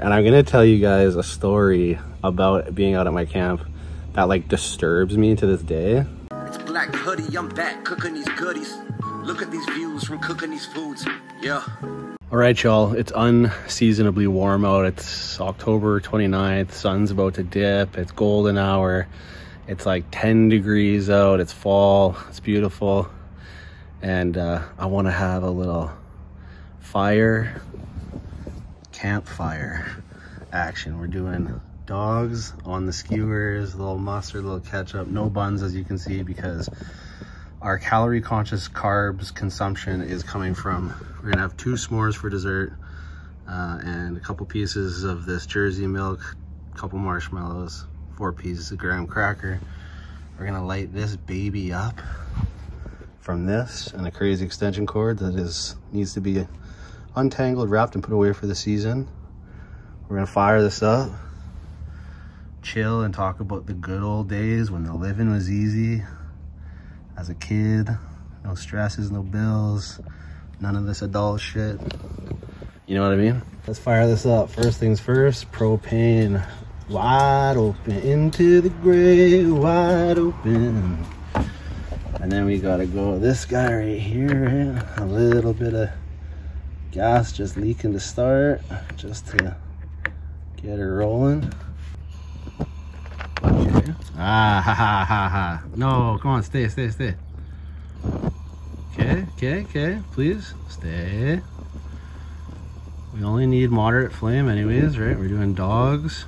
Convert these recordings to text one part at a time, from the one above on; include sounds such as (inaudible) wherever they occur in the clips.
And I'm gonna tell you guys a story about being out at my camp that like disturbs me to this day. It's Black Hoody, I'm back cooking these goodies. Look at these views from cooking these foods. Yeah. All right, y'all, it's unseasonably warm out. It's October 29th, sun's about to dip, it's golden hour. It's like 10 degrees out, it's fall, it's beautiful. And uh, I wanna have a little fire campfire action. We're doing dogs on the skewers, a little mustard, a little ketchup, no buns as you can see because our calorie conscious carbs consumption is coming from, we're gonna have two s'mores for dessert uh, and a couple pieces of this Jersey milk, a couple marshmallows, four pieces of graham cracker. We're gonna light this baby up from this and a crazy extension cord that is needs to be untangled, wrapped, and put away for the season. We're gonna fire this up, chill, and talk about the good old days when the living was easy as a kid. No stresses, no bills, none of this adult shit. You know what I mean? Let's fire this up. First things first, propane wide open into the gray, wide open. And then we gotta go this guy right here, a little bit of gas just leaking to start just to get it rolling. Okay. ah ha ha ha ha. No come on stay stay stay. Okay okay okay please stay. We only need moderate flame anyways right? We're doing dogs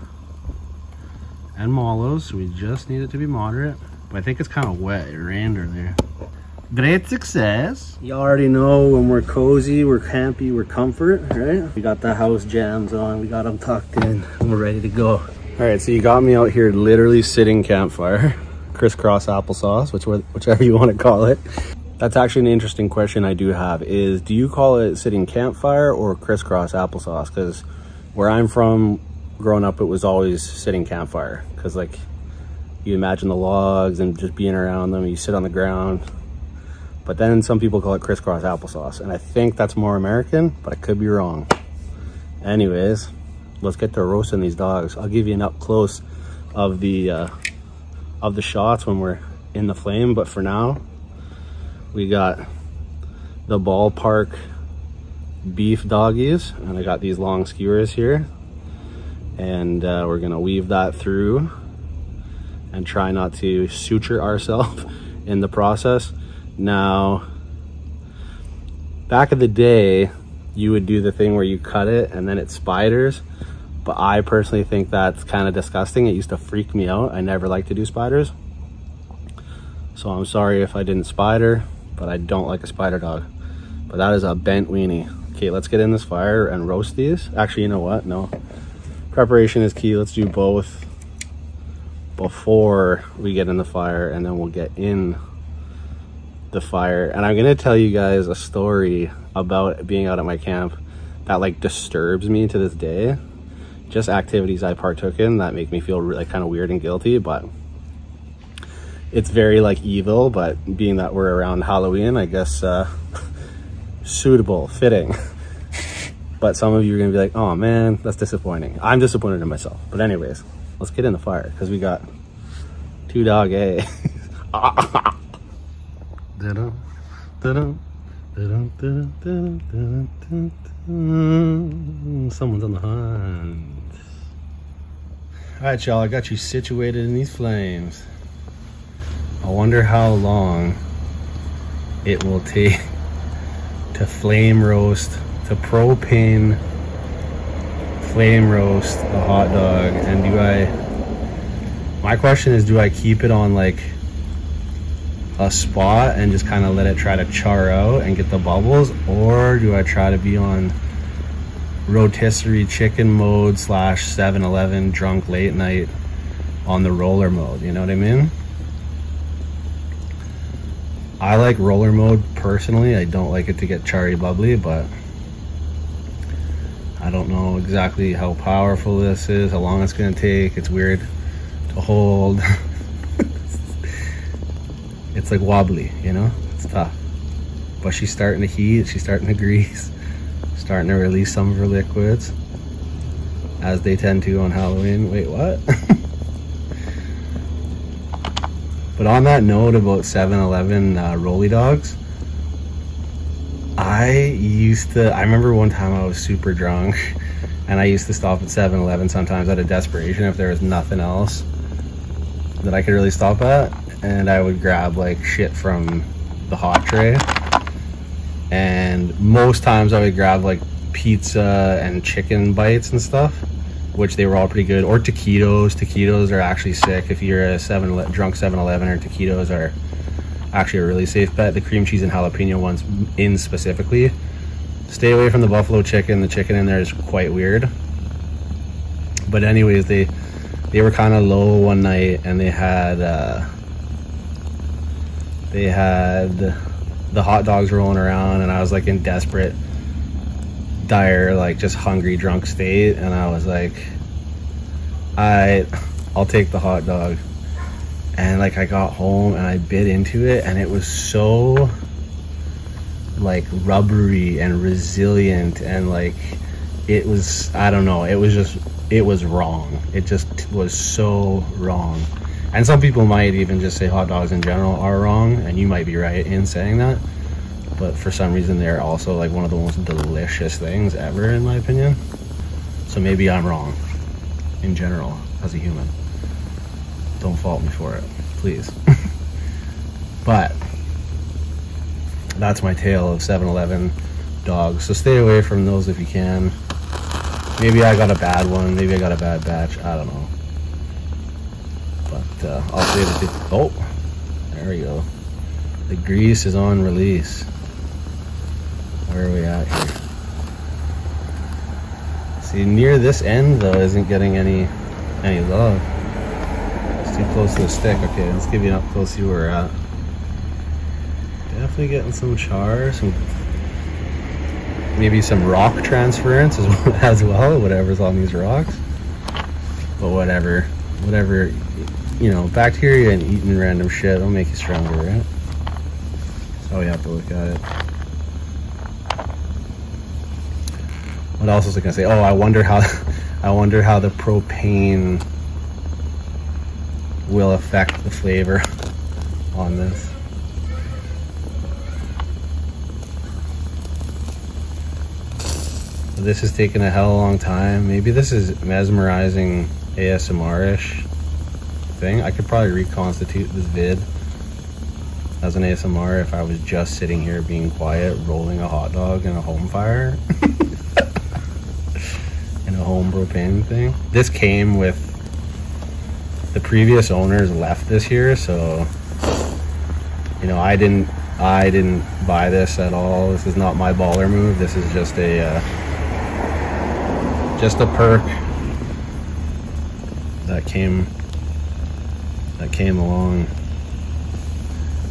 and mallows so we just need it to be moderate. But i think it's kind of wet it rained earlier Great success. You already know when we're cozy, we're campy, we're comfort, right? We got the house jams on, we got them tucked in, we're ready to go. All right, so you got me out here literally sitting campfire, (laughs) crisscross applesauce, which, whichever you want to call it. That's actually an interesting question I do have is, do you call it sitting campfire or crisscross applesauce? Because where I'm from, growing up, it was always sitting campfire. Because like, you imagine the logs and just being around them, you sit on the ground, but then some people call it crisscross applesauce. And I think that's more American, but I could be wrong. Anyways, let's get to roasting these dogs. I'll give you an up close of the, uh, of the shots when we're in the flame. But for now, we got the ballpark beef doggies. And I got these long skewers here. And uh, we're gonna weave that through and try not to suture ourselves (laughs) in the process. Now, back in the day, you would do the thing where you cut it and then it spiders. But I personally think that's kind of disgusting. It used to freak me out. I never liked to do spiders. So I'm sorry if I didn't spider, but I don't like a spider dog. But that is a bent weenie. Okay, let's get in this fire and roast these. Actually, you know what? No. Preparation is key. Let's do both before we get in the fire and then we'll get in the fire. And i'm gonna tell you guys a story about being out at my camp that like disturbs me to this day. Just activities i partook in that make me feel like kind of weird and guilty but it's very like evil but being that we're around halloween i guess uh (laughs) suitable fitting. (laughs) But some of you are gonna be like oh man that's disappointing. I'm disappointed in myself. But anyways let's get in the fire because we got two dog a (laughs) ah, ah, ah. Someone's on the hunt. All right, y'all, I got you situated in these flames. I wonder how long it will take to flame roast, to propane flame roast the hot dog. And do I, my question is, do I keep it on like a spot and just kind of let it try to char out and get the bubbles or do I try to be on rotisserie chicken mode slash 7-Eleven drunk late night on the roller mode you know what I mean? I like roller mode personally I don't like it to get charry bubbly but I don't know exactly how powerful this is how long it's gonna take it's weird to hold (laughs) it's like wobbly, you know? It's tough. But she's starting to heat, she's starting to (laughs) grease, starting to release some of her liquids. as they tend to on Halloween. Wait, what? (laughs) but on that note about 7-Eleven uh, Rolly Dogs, I used to, I remember one time I was super drunk (laughs) and I used to stop at 7-Eleven sometimes out of desperation if there was nothing else that I could really stop at. And I would grab like shit from the hot tray. And most times I would grab like pizza and chicken bites and stuff, which they were all pretty good. Or taquitos. Taquitos are actually sick. If you're a seven drunk 7-Eleven or taquitos are actually a really safe bet. The cream cheese and jalapeno ones in specifically. Stay away from the buffalo chicken. The chicken in there is quite weird. But anyways, they they were kind of low one night and they had uh, they had the hot dogs rolling around and I was like in desperate dire like just hungry drunk state and I was like I I'll take the hot dog. And like I got home and I bit into it and it was so like rubbery and resilient and like it was I don't know it was just it was wrong. It just was so wrong and some people might even just say hot dogs in general are wrong and you might be right in saying that but for some reason they're also like one of the most delicious things ever in my opinion so maybe I'm wrong in general as a human don't fault me for it please (laughs) but that's my tale of 7-Eleven dogs. So stay away from those if you can. Maybe I got a bad one. Maybe I got a bad batch. I don't know. Uh, save it. Oh, there we go. The grease is on release. Where are we at here? See, near this end though isn't getting any any love. It's too close to the stick. Okay, let's give you an up close see where we're at. Definitely getting some char, some maybe some rock transference as (laughs) well, as well, whatever's on these rocks. But whatever, whatever, you know, bacteria and eating random shit will make you stronger, right? Oh, That's how we have to look at it. What else was I gonna say? Oh, I wonder how, (laughs) I wonder how the propane will affect the flavor (laughs) on this. this is taking a hell of a long time. Maybe this is mesmerizing ASMR-ish thing. I could probably reconstitute this vid as an ASMR if I was just sitting here being quiet, rolling a hot dog in a home fire. (laughs) in a home propane thing. This came with the previous owners left this here, so you know, I didn't I didn't buy this at all. This is not my baller move. This is just a uh, just a perk that came that came along.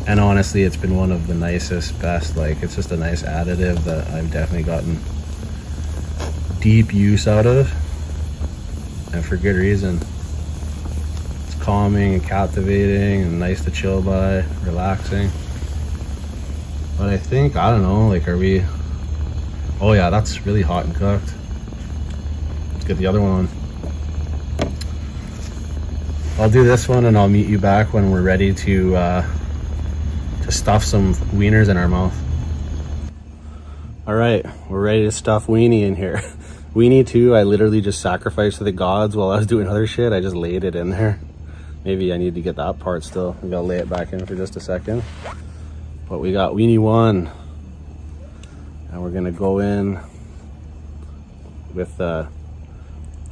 And honestly it's been one of the nicest best like it's just a nice additive that I've definitely gotten deep use out of. And for good reason. It's calming and captivating and nice to chill by relaxing. But I think I don't know like are we oh yeah that's really hot and cooked. Let's get the other one on. I'll do this one and I'll meet you back when we're ready to uh, to stuff some wieners in our mouth. All right, we're ready to stuff weenie in here. (laughs) Weenie too, I literally just sacrificed to the gods while I was doing other shit. I just laid it in there. Maybe I need to get that part still. We gotta lay it back in for just a second. But we got weenie one. And we're gonna go in with uh,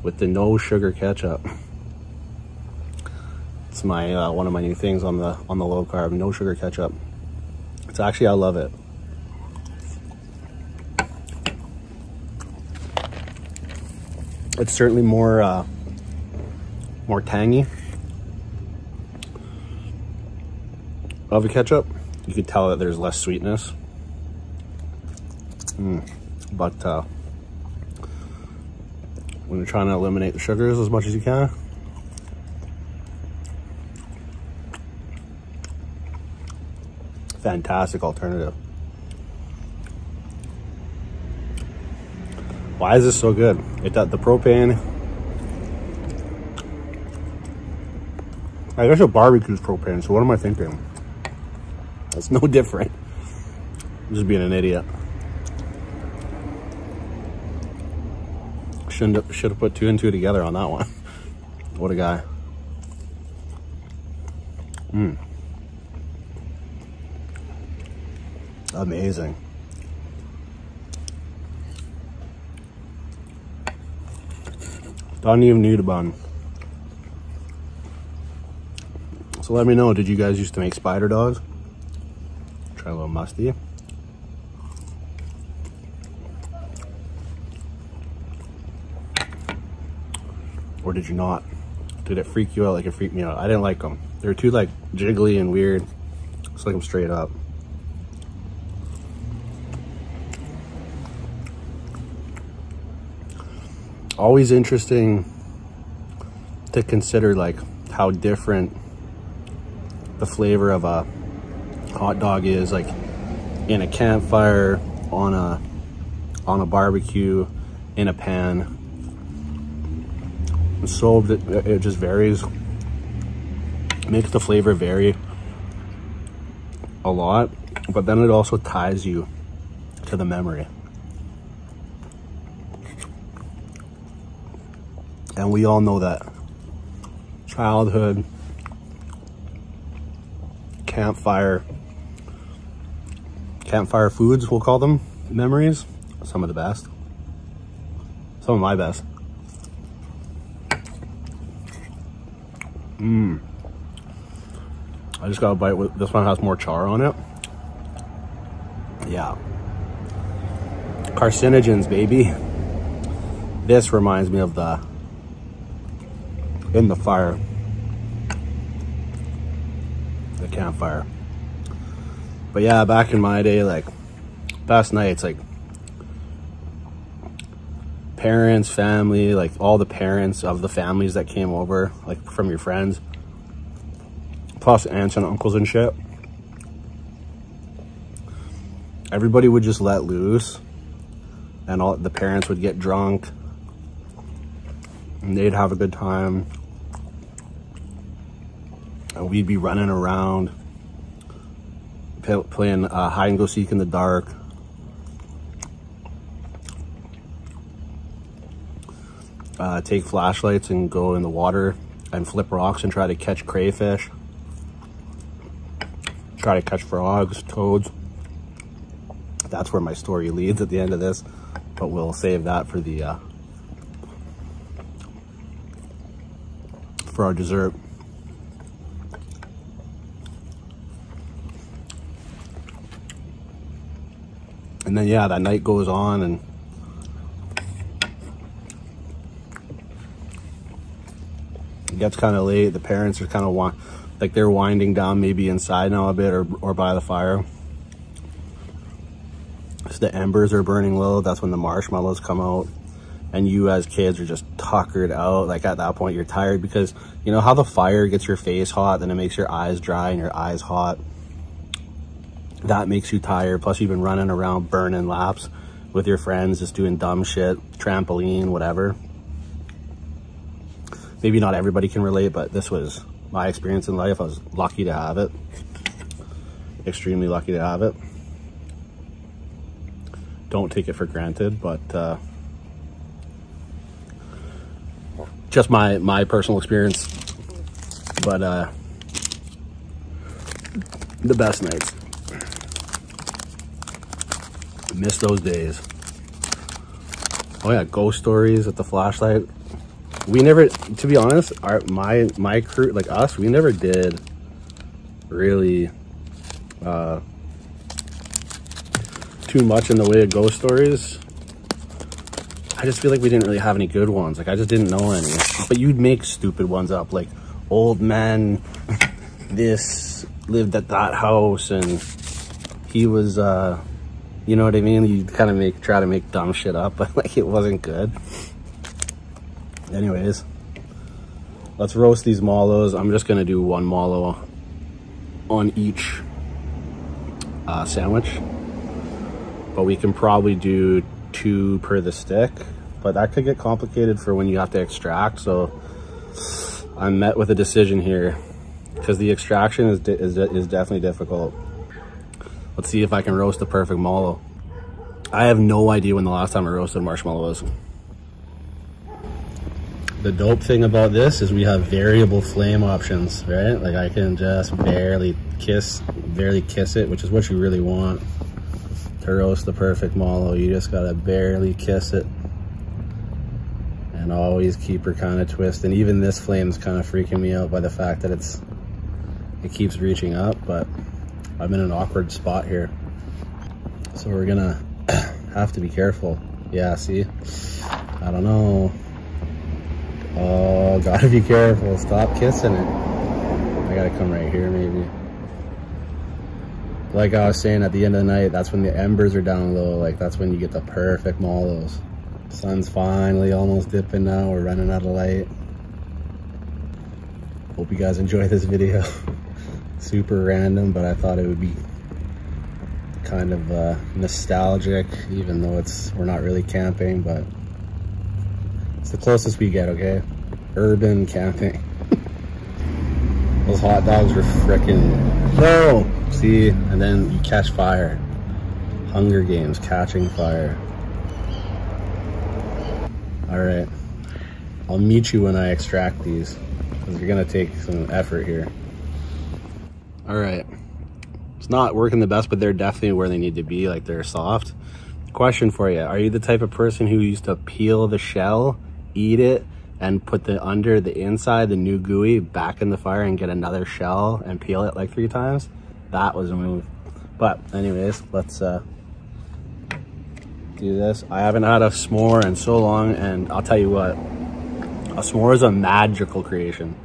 with the no sugar ketchup. It's my uh, one of my new things on the on the low carb, no sugar ketchup. It's actually I love it. It's certainly more uh, more tangy of a ketchup. You can tell that there's less sweetness. Mm. But uh, when you're trying to eliminate the sugars as much as you can. fantastic alternative. Why is this so good? It that the propane. I guess a barbecue's propane, so what am I thinking? That's no (laughs) different. I'm just being an idiot. Shouldn't should have put two and two together on that one. (laughs) what a guy. Mmm. Amazing. Don't even need a bun. So let me know, did you guys used to make spider dogs? Try a little musty. Or did you not? Did it freak you out like it freaked me out? I didn't like them. They were too like jiggly and weird. Let's like them straight up. Always interesting to consider like how different the flavor of a hot dog is like in a campfire on a on a barbecue in a pan. And so it, it just varies. Makes the flavor vary a lot but then it also ties you to the memory And we all know that childhood campfire campfire foods, we'll call them memories. Some of the best. Some of my best. Mmm. I just got a bite with this one has more char on it. Yeah. Carcinogens, baby. This reminds me of the in the fire, the campfire. But yeah, back in my day, like past nights, like parents, family, like all the parents of the families that came over, like from your friends, plus aunts and uncles and shit. Everybody would just let loose and all the parents would get drunk and they'd have a good time we'd be running around playing uh, hide and go seek in the dark. Uh, take flashlights and go in the water and flip rocks and try to catch crayfish. Try to catch frogs, toads. That's where my story leads at the end of this, but we'll save that for the uh, for our dessert. And then yeah that night goes on and it gets kind of late. The parents are kind of like they're winding down maybe inside now a bit or, or by the fire. So the embers are burning low. That's when the marshmallows come out. And you as kids are just tuckered out. Like at that point you're tired because you know how the fire gets your face hot then it makes your eyes dry and your eyes hot that makes you tired. Plus you've been running around burning laps with your friends, just doing dumb shit, trampoline, whatever. Maybe not everybody can relate, but this was my experience in life. I was lucky to have it. Extremely lucky to have it. Don't take it for granted, but uh, just my, my personal experience. But uh, the best nights miss those days. Oh yeah, ghost stories at the flashlight. We never, to be honest, our my my crew, like us, we never did really uh, too much in the way of ghost stories. I just feel like we didn't really have any good ones. Like I just didn't know any. But you'd make stupid ones up, like old man, (laughs) this lived at that house and he was uh you know what I mean? You kind of make try to make dumb shit up, (laughs) but like it wasn't good. Anyways, let's roast these mallows. I'm just gonna do one mallow on each uh, sandwich, but we can probably do two per the stick. But that could get complicated for when you have to extract. So I'm met with a decision here. because the extraction is, is, is definitely difficult. Let's see if I can roast the perfect mallow. I have no idea when the last time I roasted marshmallow was. The dope thing about this is we have variable flame options, right? Like I can just barely kiss, barely kiss it, which is what you really want to roast the perfect mallow. You just gotta barely kiss it and always keep her kind of twisting. Even this flame's kind of freaking me out by the fact that it's it keeps reaching up, but I'm in an awkward spot here. So we're gonna (clears throat) have to be careful. Yeah, see? I don't know. Oh, gotta be careful. Stop kissing it. I gotta come right here, maybe. Like I was saying, at the end of the night, that's when the embers are down low. Like, that's when you get the perfect mallows. Sun's finally almost dipping now. We're running out of light. Hope you guys enjoy this video. (laughs) Super random, but I thought it would be kind of uh, nostalgic, even though it's we're not really camping, but it's the closest we get, okay? Urban camping. (laughs) Those hot dogs were freaking, no! See, and then you catch fire. Hunger Games, catching fire. All right, I'll meet you when I extract these, because you're gonna take some effort here. All right, it's not working the best, but they're definitely where they need to be, like they're soft. Question for you, are you the type of person who used to peel the shell, eat it, and put the under, the inside, the new gooey back in the fire and get another shell and peel it like three times? That was a move. But anyways, let's uh, do this. I haven't had a s'more in so long, and I'll tell you what, a s'more is a magical creation.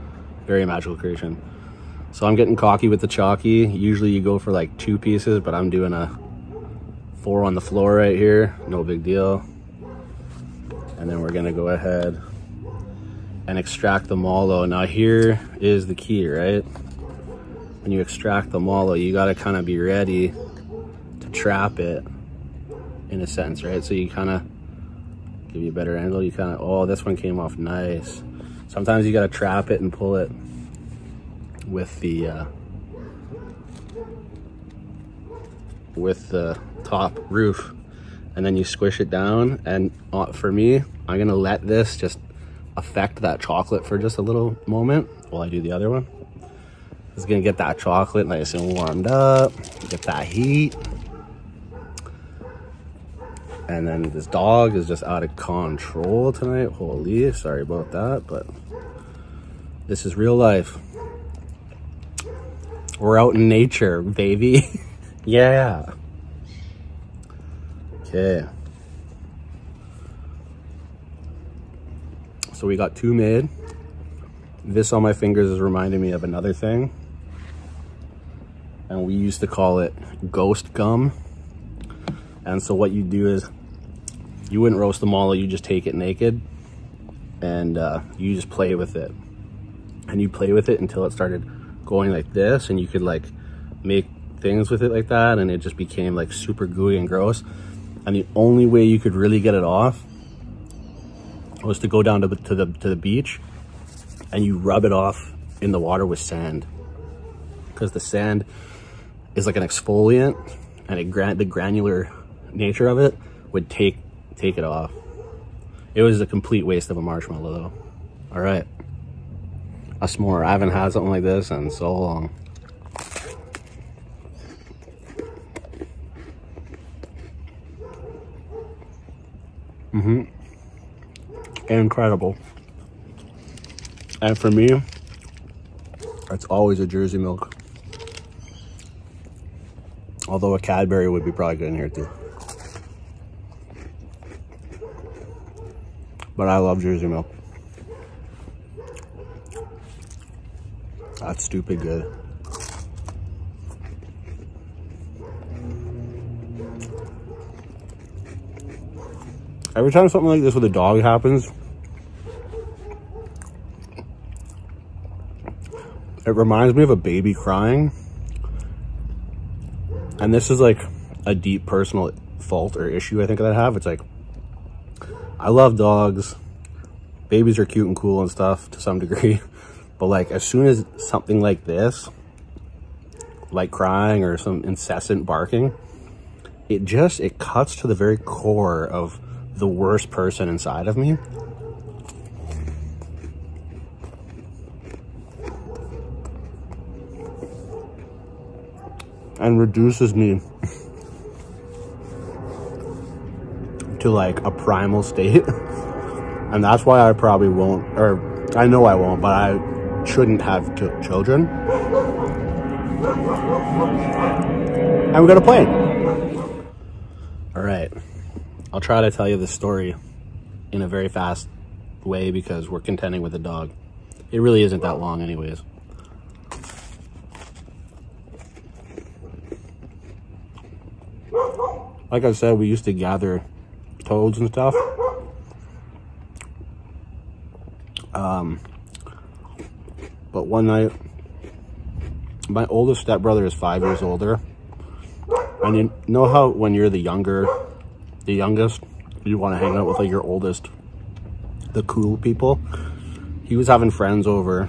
Very magical creation. So I'm getting cocky with the chalky. Usually you go for like two pieces, but I'm doing a four on the floor right here. No big deal. And then we're gonna go ahead and extract the mallow. Now here is the key, right? When you extract the mallow, you gotta kind of be ready to trap it in a sense, right? So you kind of give you a better angle. You kind of, oh, this one came off nice. Sometimes you gotta trap it and pull it with the uh, with the top roof. And then you squish it down and uh, for me I'm gonna let this just affect that chocolate for just a little moment while I do the other one. It's gonna get that chocolate nice and warmed up get that heat. And then this dog is just out of control tonight. Holy sorry about that but this is real life we're out in nature, baby. (laughs) yeah. Okay. So we got two made. This on my fingers is reminding me of another thing. And we used to call it ghost gum. And so what you do is you wouldn't roast them all, you just take it naked and uh, you just play with it. And you play with it until it started going like this and you could like make things with it like that and it just became like super gooey and gross. And the only way you could really get it off was to go down to the, to the, to the beach and you rub it off in the water with sand because the sand is like an exfoliant and it grant the granular nature of it would take take it off. It was a complete waste of a marshmallow though. All right a s'more. I haven't had something like this in so long. Mm-hmm. Incredible. And for me, it's always a Jersey milk. Although a Cadbury would be probably good in here too. But I love Jersey milk. That's stupid good. Every time something like this with a dog happens, it reminds me of a baby crying. And this is like a deep personal fault or issue I think that I have. It's like, I love dogs. Babies are cute and cool and stuff to some degree. (laughs) But like as soon as something like this, like crying or some incessant barking, it just, it cuts to the very core of the worst person inside of me. And reduces me to like a primal state. (laughs) and that's why I probably won't, or I know I won't, but I shouldn't have children. And we got a plane. All right. I'll try to tell you the story in a very fast way because we're contending with a dog. It really isn't that long anyways. Like I said, we used to gather toads and stuff. Um, but one night, my oldest stepbrother is five years older. And you know how when you're the younger, the youngest, you want to hang out with like your oldest, the cool people. He was having friends over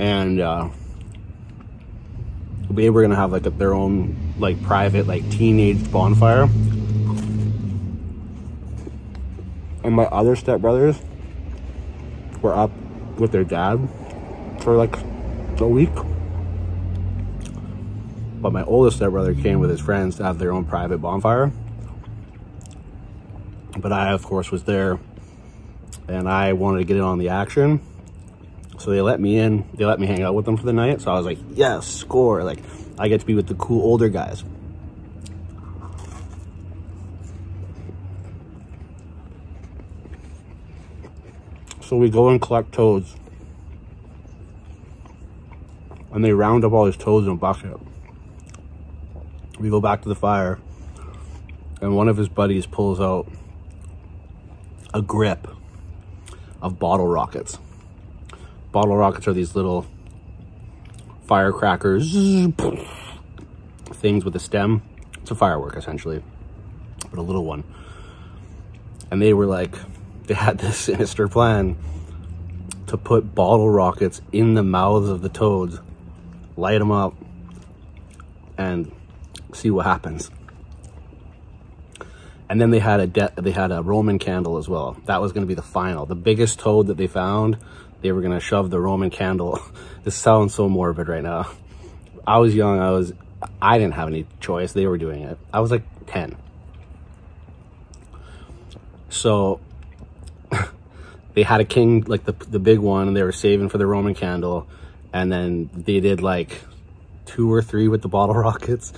and uh, they were gonna have like a, their own like private like teenage bonfire. And my other stepbrothers were up with their dad for like a week. But my oldest stepbrother came with his friends to have their own private bonfire. But I, of course, was there and I wanted to get in on the action. So they let me in, they let me hang out with them for the night. So I was like, yes, score. Like, I get to be with the cool older guys. So we go and collect toads. And they round up all his toads in a bucket. We go back to the fire. And one of his buddies pulls out a grip of bottle rockets. Bottle rockets are these little firecrackers things with a stem. It's a firework essentially, but a little one. And they were like, they had this (laughs) sinister plan to put bottle rockets in the mouths of the toads, light them up, and see what happens. And then they had a they had a Roman candle as well. That was going to be the final. The biggest toad that they found, they were going to shove the Roman candle. (laughs) this sounds so morbid right now. I was young. I was I didn't have any choice. They were doing it. I was like 10. So they had a king, like the, the big one, and they were saving for the Roman candle. And then they did like two or three with the bottle (laughs) rockets.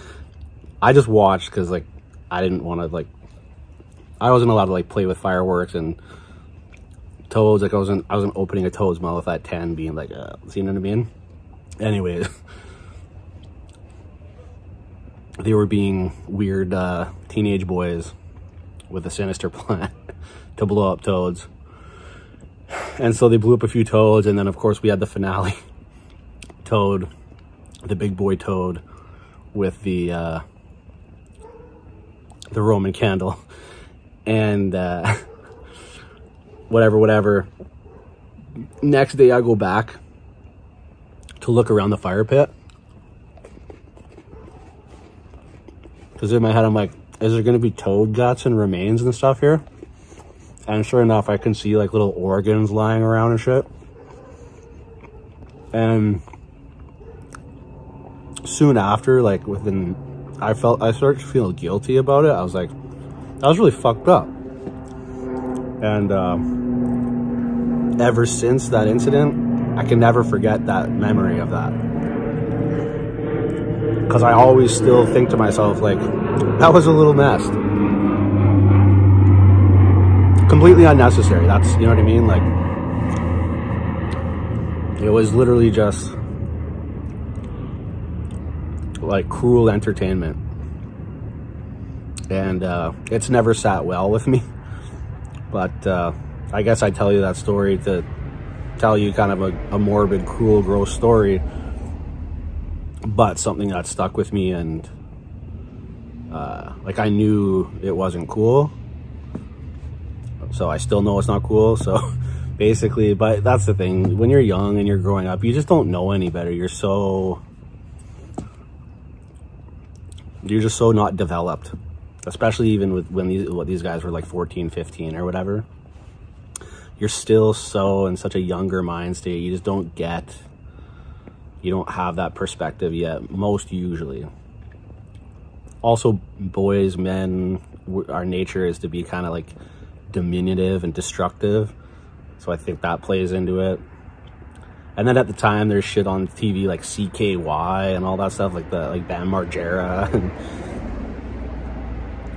I just watched because like I didn't want to like I wasn't allowed to like play with fireworks and toads. Like I wasn't, I wasn't opening a toad's mouth at 10 being like, uh, know what I mean? Anyways, (laughs) they were being weird uh, teenage boys with a sinister (laughs) plan to blow up toads. And so they blew up a few toads. And then of course we had the finale (laughs) toad, the big boy toad with the, uh, the Roman candle and uh, (laughs) whatever, whatever. Next day I go back to look around the fire pit. Because in my head I'm like, is there going to be toad guts and remains and stuff here? And sure enough, I can see like little organs lying around and shit. And soon after, like within, I felt, I started to feel guilty about it. I was like, I was really fucked up. And uh, ever since that incident, I can never forget that memory of that. Because I always still think to myself, like, that was a little mess. Completely unnecessary. That's, you know what I mean? Like, it was literally just like cruel entertainment and uh, it's never sat well with me. But uh, I guess I tell you that story to tell you kind of a, a, morbid, cruel, gross story, but something that stuck with me and uh, like I knew it wasn't cool. So I still know it's not cool. So (laughs) basically, but that's the thing. When you're young and you're growing up, you just don't know any better. You're so you're just so not developed especially even with when these what these guys were like 14 15 or whatever you're still so in such a younger mind state you just don't get you don't have that perspective yet most usually also boys men our nature is to be kind of like diminutive and destructive so i think that plays into it and then at the time there's shit on tv like cky and all that stuff like the like bam margera and (laughs)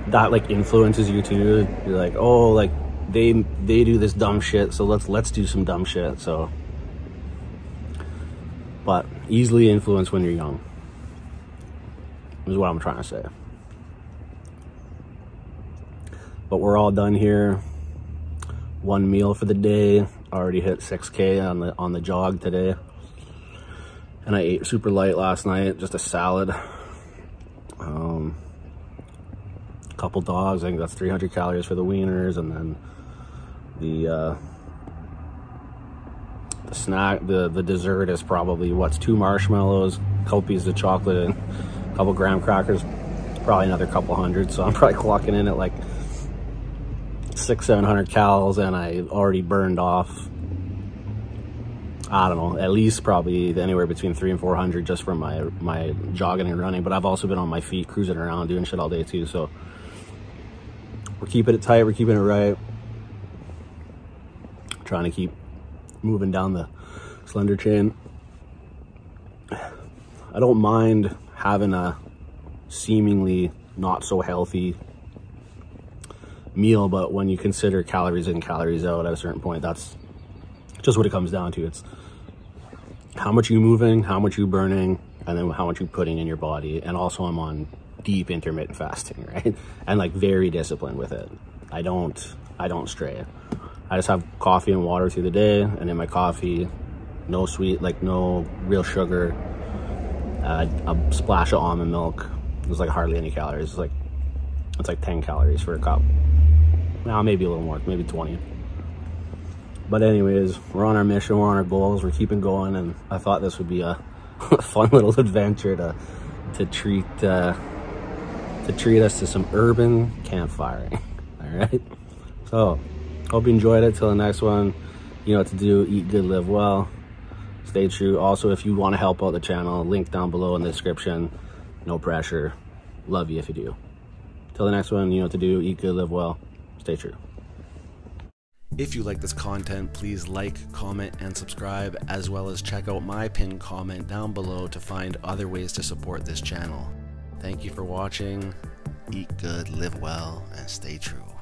that like influences you too. You're like, oh, like they they do this dumb shit, so let's let's do some dumb shit. So, but easily influenced when you're young is what I'm trying to say. But we're all done here. One meal for the day. Already hit 6k on the on the jog today. And I ate super light last night, just a salad. Um, couple dogs. I think that's 300 calories for the wieners, and then the uh, the snack, the the dessert is probably what's two marshmallows, couple pieces of chocolate, and a couple graham crackers. Probably another couple hundred. So I'm (laughs) probably clocking in at like six, seven hundred calories, and I already burned off. I don't know, at least probably anywhere between three and 400 just from my, my jogging and running. But I've also been on my feet cruising around doing shit all day too. So we're keeping it tight. We're keeping it right. Trying to keep moving down the slender chain. I don't mind having a seemingly not so healthy meal, but when you consider calories in, calories out at a certain point, that's just what it comes down to. It's how much you moving, how much you burning, and then how much you putting in your body. And also I'm on deep intermittent fasting, (laughs) right? And like very disciplined with it. I don't, I don't stray. I just have coffee and water through the day, and in my coffee, no sweet, like no real sugar, uh, a splash of almond milk. There's like hardly any calories. It's like, it's like 10 calories for a cup. Now maybe a little more, maybe 20. But anyways, we're on our mission, we're on our goals, we're keeping going, and I thought this would be a (laughs) fun little adventure to to treat uh, to treat us to some urban campfiring. (laughs) All right. So, hope you enjoyed it. Till the next one, you know what to do. Eat good, live well. Stay true. Also, if you want to help out the channel, link down below in the description. No pressure. Love you if you do. Till the next one, you know what to do. Eat good, live well. Stay true. If you like this content, please like, comment, and subscribe, as well as check out my pinned comment down below to find other ways to support this channel. Thank you for watching. Eat good, live well, and stay true.